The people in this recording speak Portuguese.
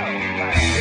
Vai, vai.